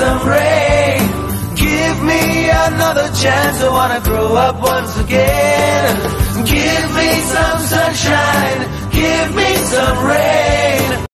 some rain. Give me another chance. I wanna grow up once again. Give me some sunshine. Give me some.